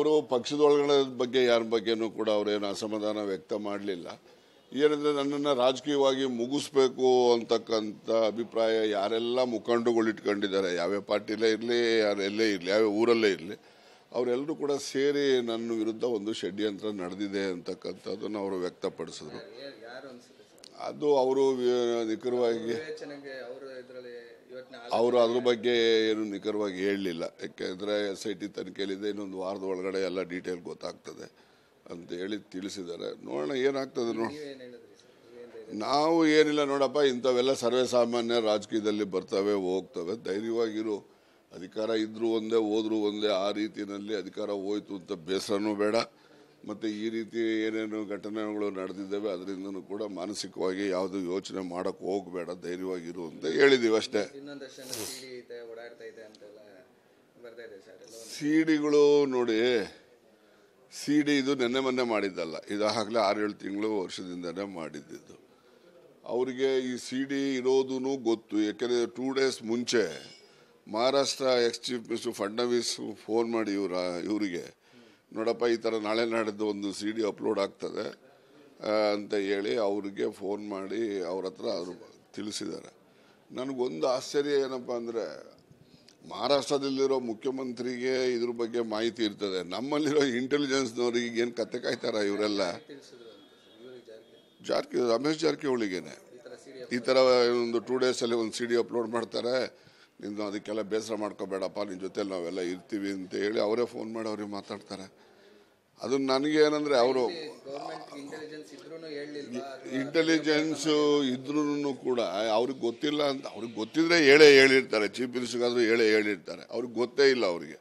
ಅವರು ಪಕ್ಷದೊಳಗಡೆ ಬಗ್ಗೆ ಯಾರ ಬಗ್ಗೆನೂ ಕೂಡ ಅವರೇನು ಅಸಮಾಧಾನ ವ್ಯಕ್ತ ಮಾಡಲಿಲ್ಲ. ಏನಂದ್ರೆ ನನ್ನನ್ನು ರಾಜಕೀಯವಾಗಿ ಮುಗಿಸ್ಬೇಕು ಅಂತಕ್ಕಂಥ ಅಭಿಪ್ರಾಯ ಯಾರೆಲ್ಲ ಮುಖಂಡಗಳು ಇಟ್ಕೊಂಡಿದ್ದಾರೆ. ಯಾವ್ಯಾವ ಪಾರ್ಟಿಲೇ ಇರಲಿ ಯಾರೆಲ್ಲೇ ಇರಲಿ ಯಾವ ಊರಲ್ಲೇ ಇರಲಿ ಅವರೆಲ್ಲರೂ ಕೂಡ ಸೇರಿ ನನ್ನ ವಿರುದ್ಧ ಒಂದು ಷಡ್ಯಂತ್ರ ನಡೆದಿದೆ ಅಂತಕ್ಕಂಥದ್ದನ್ನು ಅವರು ವ್ಯಕ್ತಪಡಿಸಿದ್ರು. ಅದು ಅವರು ನಿಖರವಾಗಿ ಅವರು ಅದ್ರ ಬಗ್ಗೆ ಏನು ನಿಖರವಾಗಿ ಹೇಳಲಿಲ್ಲ. ಯಾಕೆಂದರೆ ಎಸ್ ಐ ಟಿ ತನಿಖೆಯಲ್ಲಿದೆ ಇನ್ನೊಂದು ವಾರದ ಒಳಗಡೆ ಎಲ್ಲ ಡೀಟೇಲ್ ಗೊತ್ತಾಗ್ತದೆ ಅಂತ ಹೇಳಿ ತಿಳಿಸಿದ್ದಾರೆ. ನೋಡೋಣ ಏನಾಗ್ತದೆ ನೋಡಿ. ನಾವು ಏನಿಲ್ಲ ನೋಡಪ್ಪ ಇಂಥವೆಲ್ಲ ಸರ್ವೇ ಸಾಮಾನ್ಯ ರಾಜಕೀಯದಲ್ಲಿ ಬರ್ತವೆ ಹೋಗ್ತವೆ. ಧೈರ್ಯವಾಗಿರು. ಅಧಿಕಾರ ಇದ್ರೂ ಒಂದೇ ಹೋದ್ರೂ ಒಂದೇ. ಆ ರೀತಿಯಲ್ಲಿ ಅಧಿಕಾರ ಹೋಯ್ತು ಅಂತ ಬೇಸರನೂ ಬೇಡ. ಮತ್ತು ಈ ರೀತಿ ಏನೇನು ಘಟನೆಗಳು ನಡೆದಿದ್ದಾವೆ ಅದರಿಂದನೂ ಕೂಡ ಮಾನಸಿಕವಾಗಿ ಯಾವುದು ಯೋಚನೆ ಮಾಡೋಕ್ಕೆ ಹೋಗಬೇಡ ಧೈರ್ಯವಾಗಿರು ಅಂತ ಹೇಳಿದ್ದೀವಿ ಅಷ್ಟೇ. ಸಿಡಿ ಸಿಡಿಗಳು ನೋಡಿ ಸಿ ಡಿ ಇದು ನೆನ್ನೆ ಮೊನ್ನೆ ಮಾಡಿದ್ದಲ್ಲ ಇದಾಗಲೇ ಆರೇಳು ತಿಂಗಳು ವರ್ಷದಿಂದನೇ ಮಾಡಿದ್ದಿದ್ದು. ಅವರಿಗೆ ಈ ಸಿ ಡಿ ಇರೋದೂ ಗೊತ್ತು ಯಾಕೆಂದರೆ ಟೂ ಡೇಸ್ ಮುಂಚೆ Maharashtra ex chief minister Fadnavis phone ಮಾಡಿ ಇವರ ಇವರಿಗೆ. ನೋಡಪ್ಪ, ಈ ಥರ ನಾಳೆ ನಾಡಿದ್ದು ಒಂದು ಸಿ ಡಿ ಅಪ್ಲೋಡ್ ಆಗ್ತದೆ ಅಂತ ಹೇಳಿ ಅವ್ರಿಗೆ ಫೋನ್ ಮಾಡಿ ಅವ್ರ ಹತ್ರ ಅವರು ತಿಳಿಸಿದ್ದಾರೆ. ನನಗೊಂದು ಆಶ್ಚರ್ಯ ಏನಪ್ಪ ಅಂದರೆ, ಮಹಾರಾಷ್ಟ್ರದಲ್ಲಿರೋ ಮುಖ್ಯಮಂತ್ರಿಗೆ ಇದ್ರ ಬಗ್ಗೆ ಮಾಹಿತಿ ಇರ್ತದೆ. ನಮ್ಮಲ್ಲಿರೋ ಇಂಟೆಲಿಜೆನ್ಸ್ನವ್ರಿಗೆ ಏನು ಕತೆ ಕಾಯ್ತಾರ ಇವರೆಲ್ಲ? ಜಾರಕಿ ರಮೇಶ್ ಜಾರಕಿಹೊಳಿಗೇನೆ. ಈ ಥರ ಒಂದು ಟೂ ಡೇಸಲ್ಲಿ ಒಂದು ಸಿ ಡಿ ಅಪ್ಲೋಡ್ ಮಾಡ್ತಾರೆ. ನಿನ್ನ ಅದಕ್ಕೆಲ್ಲ ಬೇಸರ ಮಾಡ್ಕೋಬೇಡಪ್ಪ ನಿನ್ನ ಜೊತೆಲಿ ನಾವೆಲ್ಲ ಇರ್ತೀವಿ ಅಂತ ಹೇಳಿ ಅವರೇ ಫೋನ್ ಮಾಡಿ ಅವ್ರಿಗೆ ಮಾತಾಡ್ತಾರೆ. ಅದು ನನಗೆ ಏನಂದರೆ ಅವರು ಇಂಟೆಲಿಜೆನ್ಸು ಇದ್ರೂ ಕೂಡ ಅವ್ರಿಗೆ ಗೊತ್ತಿಲ್ಲ ಅಂತ ಅವ್ರಿಗೆ ಗೊತ್ತಿದ್ರೆ ಹೇಳೇ ಹೇಳಿರ್ತಾರೆ ಚೀಫ್ ಮಿನಿಸ್ಟರ್ಗಾದ್ರೂ ಹೇಳೇ ಹೇಳಿರ್ತಾರೆ. ಅವ್ರಿಗೆ ಗೊತ್ತೇ ಇಲ್ಲ ಅವರಿಗೆ.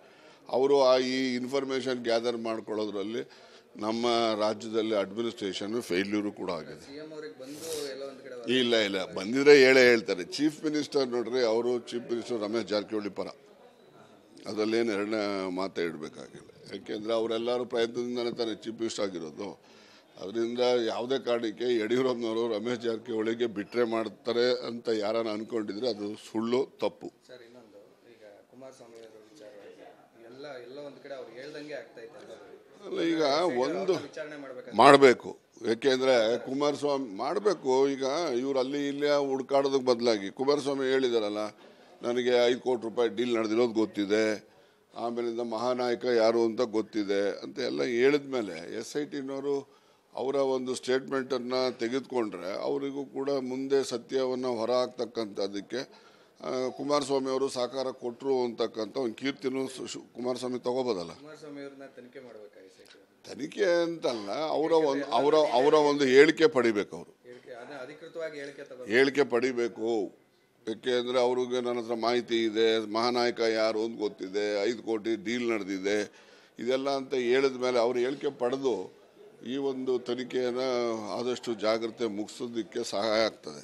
ಅವರು ಆ ಈ ಇನ್ಫಾರ್ಮೇಷನ್ ಗ್ಯಾದರ್ ಮಾಡ್ಕೊಳ್ಳೋದ್ರಲ್ಲಿ ನಮ್ಮ ರಾಜ್ಯದಲ್ಲಿ ಅಡ್ಮಿನಿಸ್ಟ್ರೇಷನ್ ಫೇಲ್ಯೂರು ಕೂಡ ಆಗಿದೆ. ಇಲ್ಲ ಇಲ್ಲ. ಬಂದಿದ್ರೆ ಹೇಳೇ ಹೇಳ್ತಾರೆ. ಚೀಫ್ ಮಿನಿಸ್ಟರ್ ನೋಡ್ರಿ ಅವರು ಚೀಫ್ ಮಿನಿಸ್ಟರ್ ರಮೇಶ್ ಜಾರಕಿಹೊಳಿ ಪರ. ಅದರಲ್ಲೇನು ಎರಡನೇ ಮಾತೇ ಇಡಬೇಕಾಗಿಲ್ಲ. ಯಾಕೆಂದರೆ ಅವರೆಲ್ಲರೂ ಪ್ರಯತ್ನದಿಂದಲೇ ತಾನೇ ಚೀಫ್ ಮಿನಿಸ್ಟರ್ ಆಗಿರೋದು. ಅದರಿಂದ ಯಾವುದೇ ಕಾರಣಕ್ಕೆ ಯಡಿಯೂರಪ್ಪನವರು ರಮೇಶ್ ಜಾರಕಿಹೊಳಿಗೆ ಬಿಟ್ರೆ ಮಾಡ್ತಾರೆ ಅಂತ ಯಾರನ್ನ ಅನ್ಕೊಂಡಿದ್ರೆ ಅದು ಸುಳ್ಳು ತಪ್ಪು. ಎಲ್ಲ ಎಲ್ಲ ಒಂದು ಕಡೆ ಅವ್ರು ಹೇಳ್ದಂಗೆ ಆಗ್ತಾ ಅಲ್ಲ ಈಗ ಒಂದು ಮಾಡಬೇಕು ಯಾಕೆಂದ್ರೆ ಕುಮಾರಸ್ವಾಮಿ ಮಾಡಬೇಕು. ಈಗ ಇವ್ರು ಅಲ್ಲಿ ಇಲ್ಲಿ ಹುಡ್ಕಾಡೋದಕ್ಕೆ ಬದಲಾಗಿ. ಕುಮಾರಸ್ವಾಮಿ ಹೇಳಿದಾರಲ್ಲ ನನಗೆ ಐದು ಕೋಟಿ ರೂಪಾಯಿ ಡೀಲ್ ನಡೆದಿರೋದು ಗೊತ್ತಿದೆ. ಆಮೇಲಿಂದ ಮಹಾನಾಯಕ ಯಾರು ಅಂತ ಗೊತ್ತಿದೆ ಅಂತ ಎಲ್ಲ ಹೇಳಿದ್ಮೇಲೆ ಎಸ್ ಐ ಟಿನವರು ಅವರ ಒಂದು ಸ್ಟೇಟ್ಮೆಂಟನ್ನು ತೆಗೆದುಕೊಂಡ್ರೆ ಅವರಿಗೂ ಕೂಡ ಮುಂದೆ ಸತ್ಯವನ್ನು ಹೊರ ಹಾಕ್ತಕ್ಕಂಥದ್ದಕ್ಕೆ ಆ, ಕುಮಾರಸ್ವಾಮಿ ಅವರು ಸಹಕಾರ ಕೊಟ್ಟರು ಅಂತಕ್ಕಂಥ ಒಂದು ಕೀರ್ತಿನೂ ಕುಮಾರಸ್ವಾಮಿ ತಗೋಬೋದಲ್ಲ? ತನಿಖೆ ಅಂತಲ್ಲ ಅವರ ಒಂದು ಅವರ ಅವರ ಒಂದು ಹೇಳಿಕೆ ಪಡಿಬೇಕು ಅವರು. ಹೇಳಿಕೆ ಪಡಿಬೇಕು. ಯಾಕೆ ಅಂದರೆ ಅವ್ರಿಗೆ ನನ್ನ ಹತ್ರ ಮಾಹಿತಿ ಇದೆ ಮಹಾನಾಯಕ ಯಾರು ಅಂತ ಗೊತ್ತಿದೆ ಐದು ಕೋಟಿ ಡೀಲ್ ನಡೆದಿದೆ. ಇದೆಲ್ಲ ಅಂತ ಹೇಳಿದ ಮೇಲೆ ಅವ್ರು ಹೇಳಿಕೆ ಪಡೆದು ಈ ಒಂದು ತನಿಖೆಯನ್ನು ಆದಷ್ಟು ಜಾಗ್ರತೆ ಮುಗಿಸೋದಕ್ಕೆ ಸಹಾಯ ಆಗ್ತದೆ.